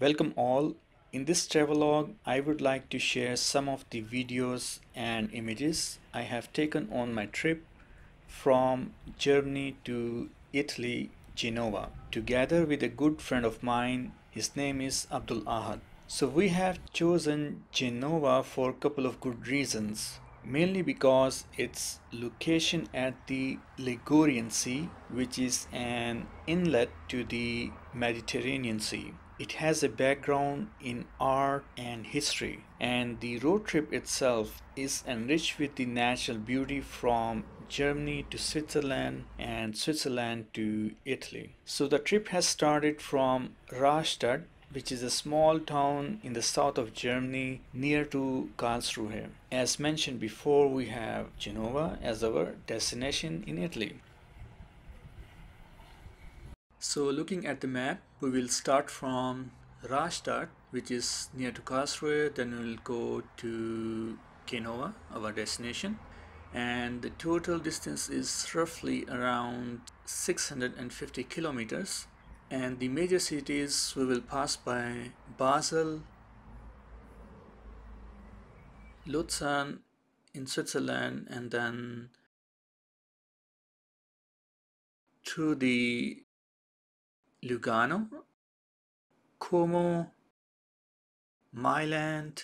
Welcome all. In this travelogue, I would like to share some of the videos and images I have taken on my trip from Germany to Italy, Genova, together with a good friend of mine. His name is Abdul Ahad. So we have chosen Genova for a couple of good reasons mainly because its location at the Ligurian Sea, which is an inlet to the Mediterranean Sea. It has a background in art and history, and the road trip itself is enriched with the natural beauty from Germany to Switzerland and Switzerland to Italy. So the trip has started from Rastatt which is a small town in the south of Germany near to Karlsruhe. As mentioned before, we have Genova as our destination in Italy. So looking at the map, we will start from Rastatt, which is near to Karlsruhe, then we will go to Genova, our destination. And the total distance is roughly around 650 kilometers and the major cities we will pass by Basel, Luzern in Switzerland and then to the Lugano, Como, Milan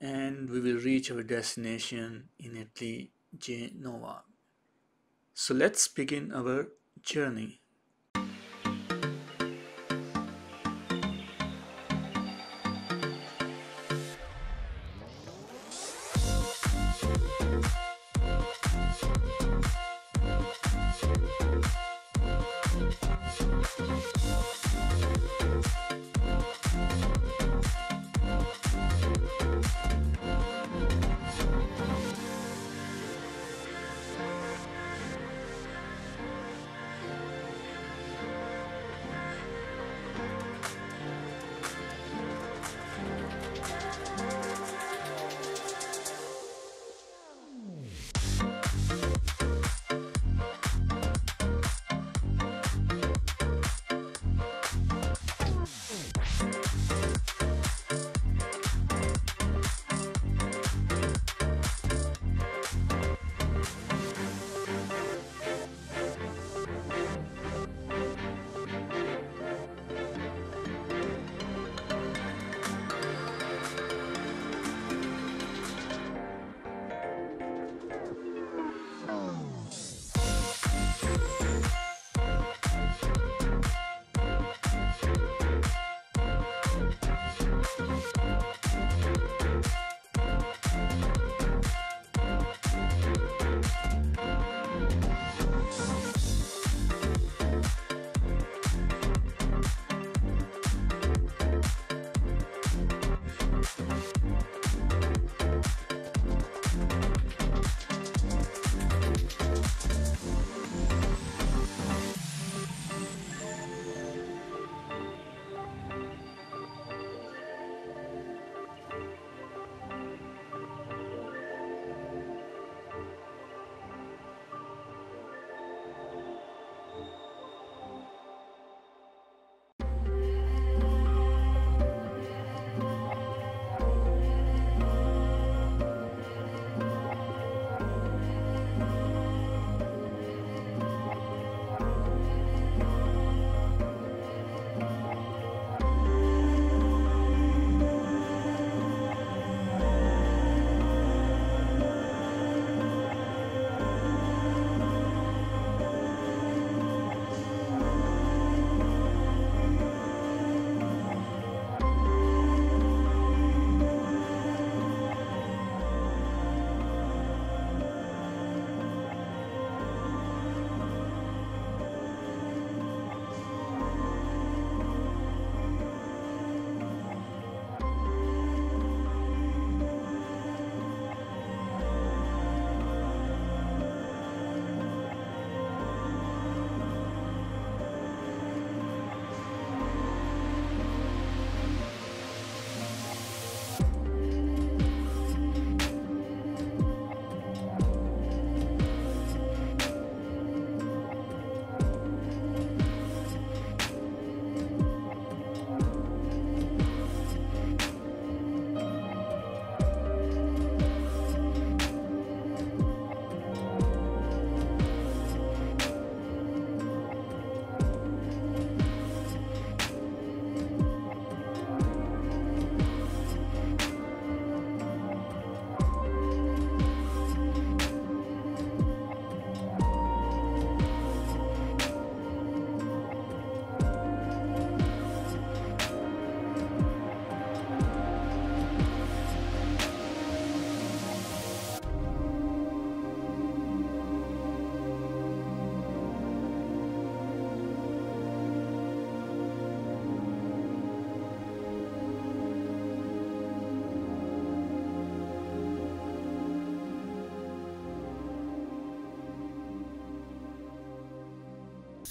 and we will reach our destination in Italy, Genova. So let's begin our journey.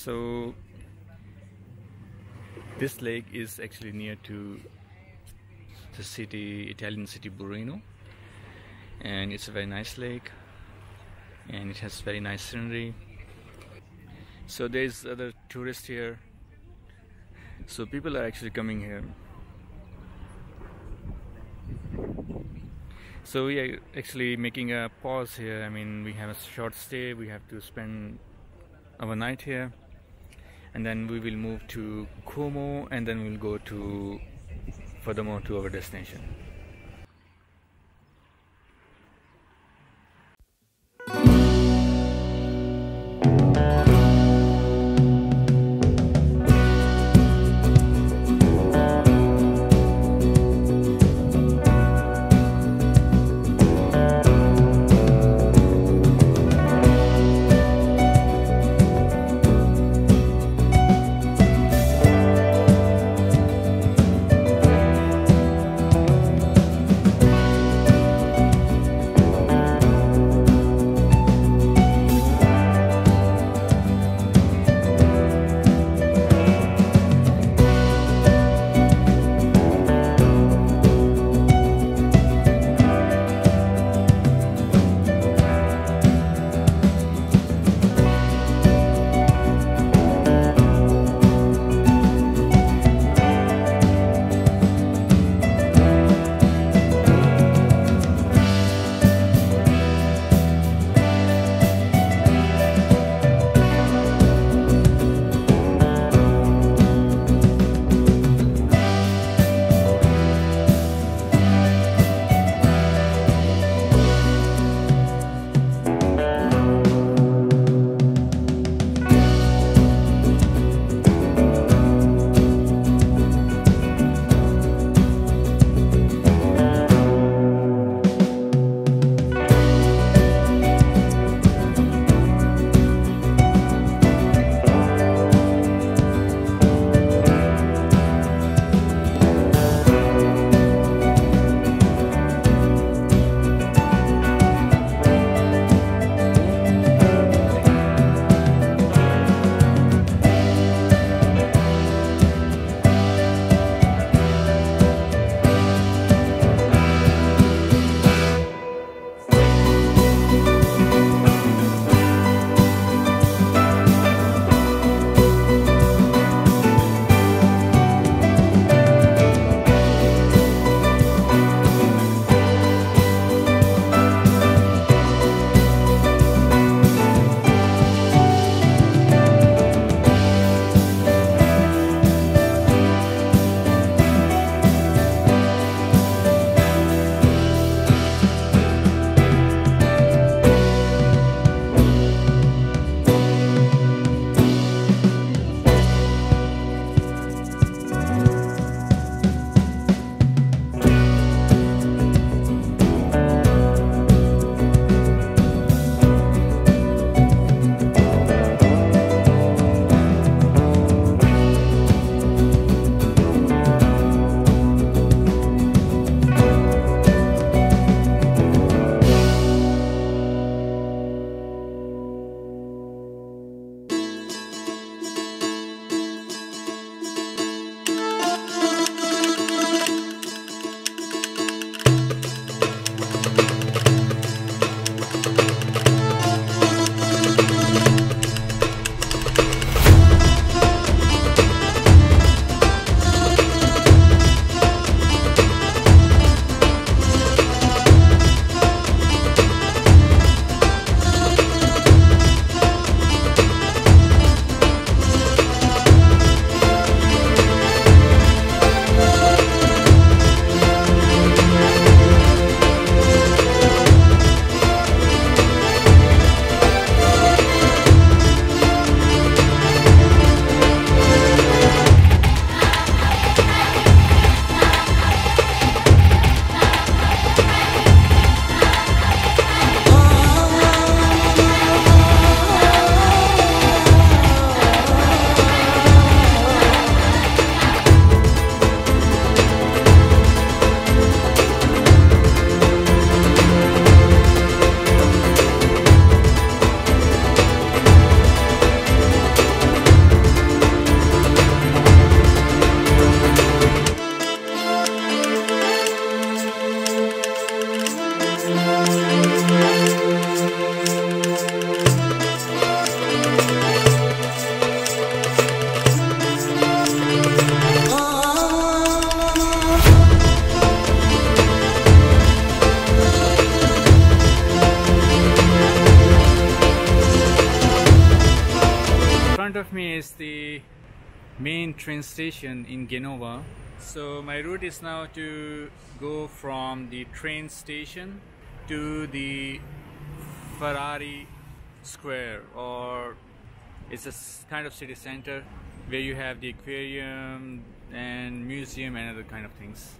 So this lake is actually near to the city Italian city Burino. And it's a very nice lake. And it has very nice scenery. So there's other tourists here. So people are actually coming here. So we are actually making a pause here. I mean we have a short stay. We have to spend our night here and then we will move to Como and then we'll go to furthermore to our destination main train station in Genova. So my route is now to go from the train station to the Ferrari Square or it's a kind of city center where you have the aquarium and museum and other kind of things.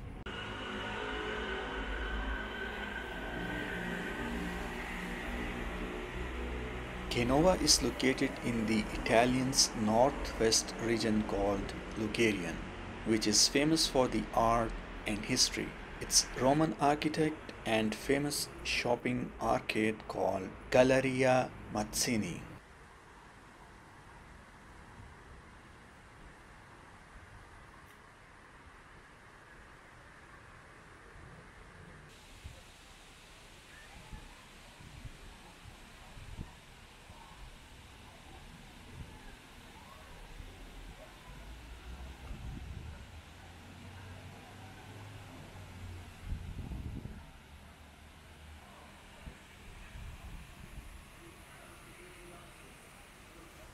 Genova is located in the Italian's northwest region called Ligurian, which is famous for the art and history. Its Roman architect and famous shopping arcade called Galleria Mazzini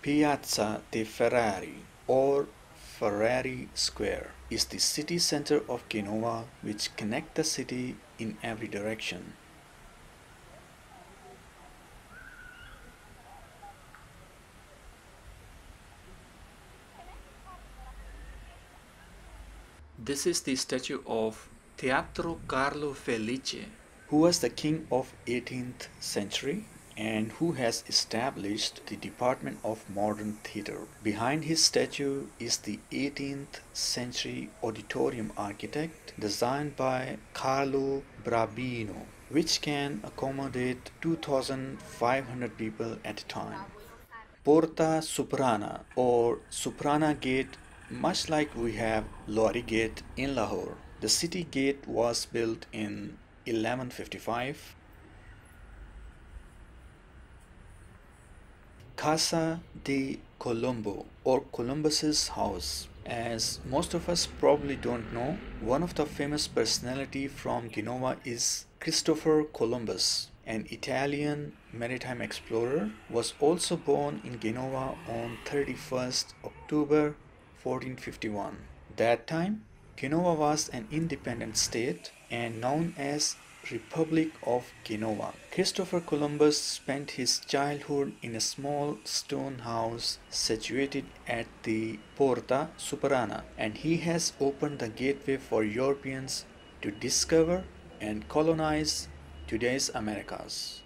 Piazza de Ferrari or Ferrari Square is the city center of Genova which connect the city in every direction. This is the statue of Teatro Carlo Felice, who was the king of 18th century and who has established the Department of Modern Theatre. Behind his statue is the 18th century auditorium architect designed by Carlo Barabino, which can accommodate 2,500 people at a time. Porta Suprana or Suprana Gate, much like we have Lohari Gate in Lahore. The city gate was built in 1155 Casa de Colombo or Columbus's house. As most of us probably don't know, one of the famous personality from Genova is Christopher Columbus, an Italian maritime explorer, was also born in Genova on 31st October 1451. That time, Genova was an independent state and known as Republic of Genova. Christopher Columbus spent his childhood in a small stone house situated at the Porta Superana and he has opened the gateway for Europeans to discover and colonize today's Americas.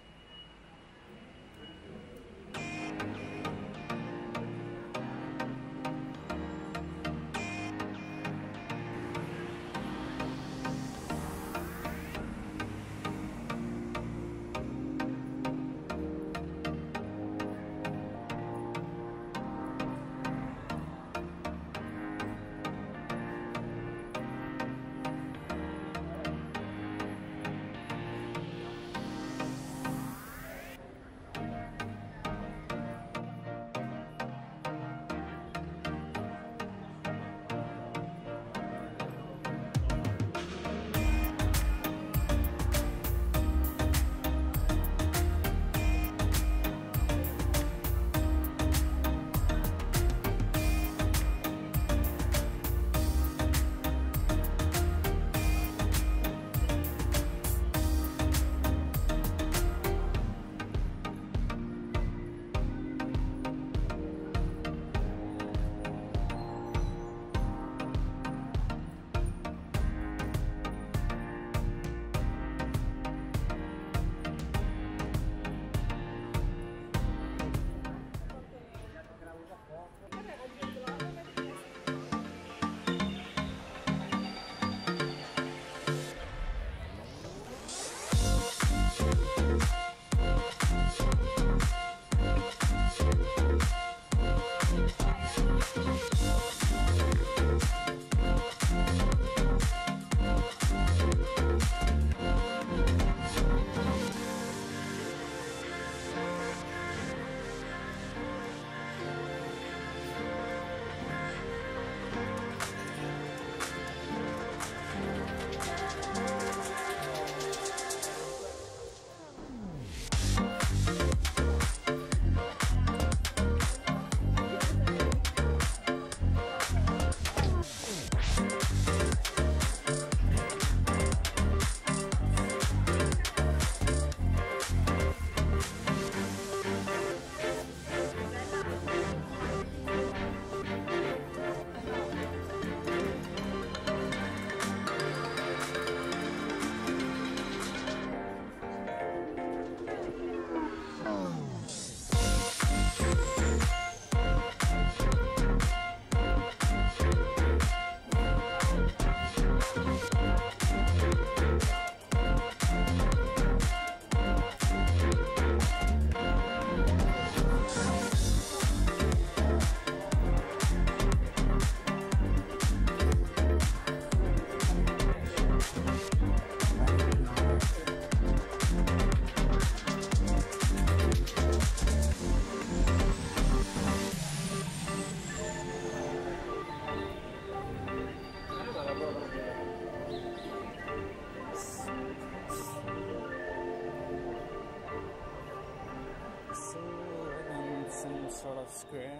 Square.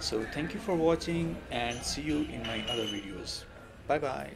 So thank you for watching and see you in my other videos. Bye bye.